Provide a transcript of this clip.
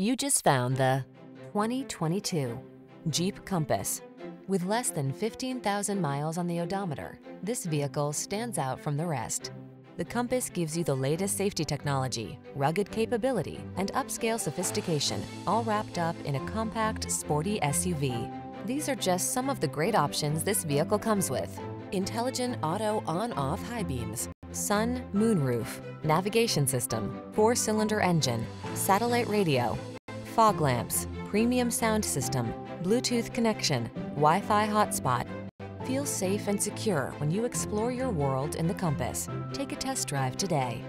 You just found the 2022 Jeep Compass. With less than 15,000 miles on the odometer, this vehicle stands out from the rest. The Compass gives you the latest safety technology, rugged capability, and upscale sophistication, all wrapped up in a compact, sporty SUV. These are just some of the great options this vehicle comes with. Intelligent auto on-off high beams, sun, moonroof, navigation system, four-cylinder engine, satellite radio, fog lamps, premium sound system, Bluetooth connection, Wi-Fi hotspot. Feel safe and secure when you explore your world in the Compass. Take a test drive today.